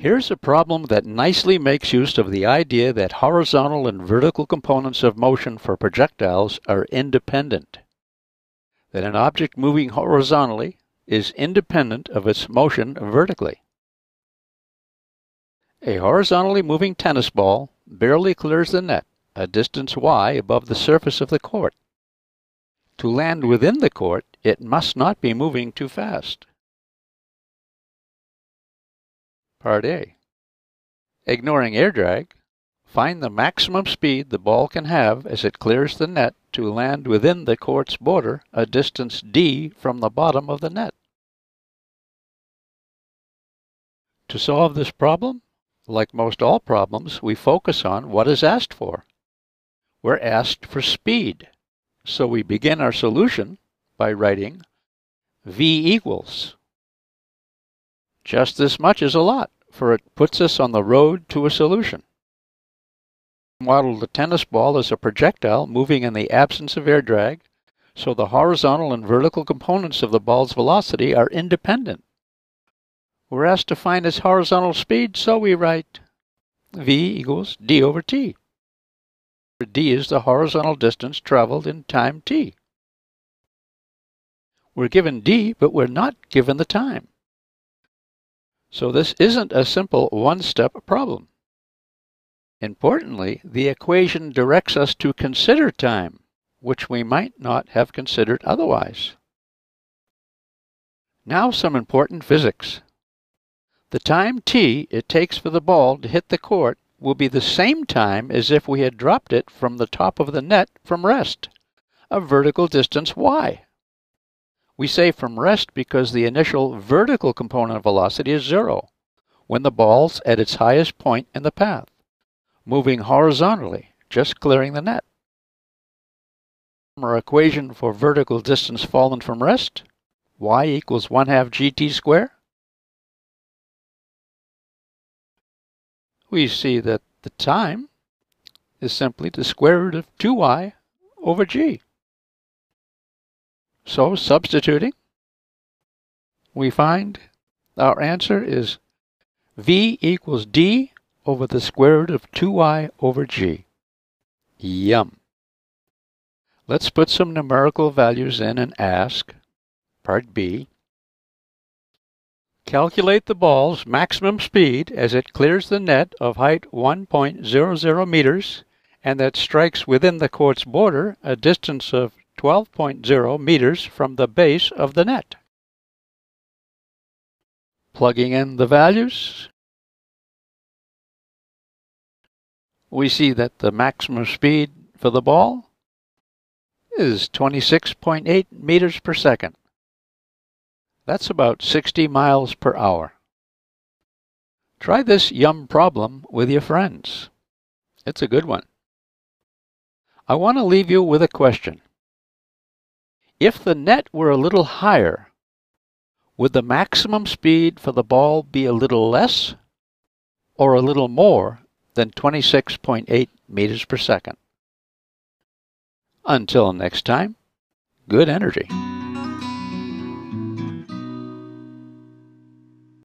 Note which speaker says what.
Speaker 1: Here's a problem that nicely makes use of the idea that horizontal and vertical components of motion for projectiles are independent. That an object moving horizontally is independent of its motion vertically. A horizontally moving tennis ball barely clears the net, a distance y above the surface of the court. To land within the court, it must not be moving too fast. Part A. Ignoring air drag, find the maximum speed the ball can have as it clears the net to land within the court's border a distance d from the bottom of the net. To solve this problem, like most all problems, we focus on what is asked for. We're asked for speed, so we begin our solution by writing v equals just this much is a lot, for it puts us on the road to a solution. Model the tennis ball as a projectile moving in the absence of air drag, so the horizontal and vertical components of the ball's velocity are independent. We're asked to find its horizontal speed, so we write v equals d over t. d is the horizontal distance traveled in time t. We're given d, but we're not given the time. So this isn't a simple one-step problem. Importantly, the equation directs us to consider time, which we might not have considered otherwise. Now some important physics. The time t it takes for the ball to hit the court will be the same time as if we had dropped it from the top of the net from rest, a vertical distance y. We say from rest because the initial vertical component of velocity is zero when the ball's at its highest point in the path, moving horizontally, just clearing the net. Our equation for vertical distance fallen from rest, y equals 1 half gt squared. We see that the time is simply the square root of 2y over g. So substituting, we find our answer is V equals D over the square root of 2y over g. Yum. Let's put some numerical values in and ask, part B, calculate the ball's maximum speed as it clears the net of height 1.00 meters and that strikes within the court's border a distance of 12.0 meters from the base of the net. Plugging in the values, we see that the maximum speed for the ball is 26.8 meters per second. That's about 60 miles per hour. Try this yum problem with your friends. It's a good one. I want to leave you with a question. If the net were a little higher, would the maximum speed for the ball be a little less or a little more than 26.8 meters per second? Until next time, good energy.